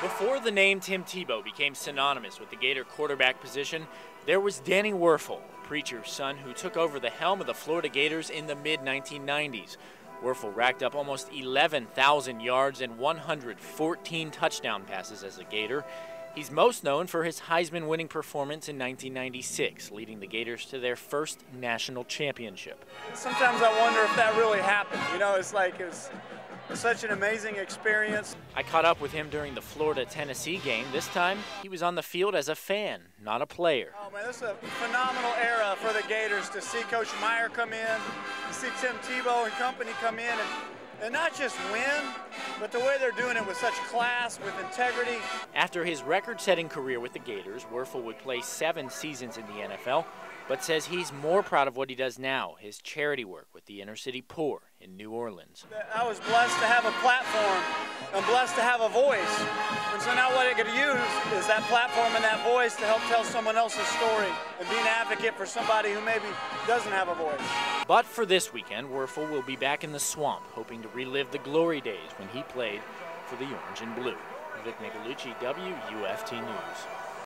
Before the name Tim Tebow became synonymous with the Gator quarterback position, there was Danny Wuerffel, a preacher's son who took over the helm of the Florida Gators in the mid 1990s. Wuerffel racked up almost 11,000 yards and 114 touchdown passes as a Gator. He's most known for his Heisman winning performance in 1996, leading the Gators to their first national championship. Sometimes I wonder if that really happened. Know, it's like it was such an amazing experience. I caught up with him during the Florida Tennessee game. This time, he was on the field as a fan, not a player. Oh man, this is a phenomenal era for the Gators to see Coach Meyer come in, to see Tim Tebow and company come in and, and not just win, but the way they're doing it with such class, with integrity. After his record setting career with the Gators, Wuerffel would play seven seasons in the NFL, but says he's more proud of what he does now his charity work with the inner city poor in New Orleans. I was blessed to have a platform. I'm blessed to have a voice. And so now what I to use is that platform and that voice to help tell someone else's story and be an advocate for somebody who maybe doesn't have a voice. But for this weekend, Wuerffel will be back in the swamp, hoping to relive the glory days when he played for the Orange and Blue. Vic Micolucci, WUFT News.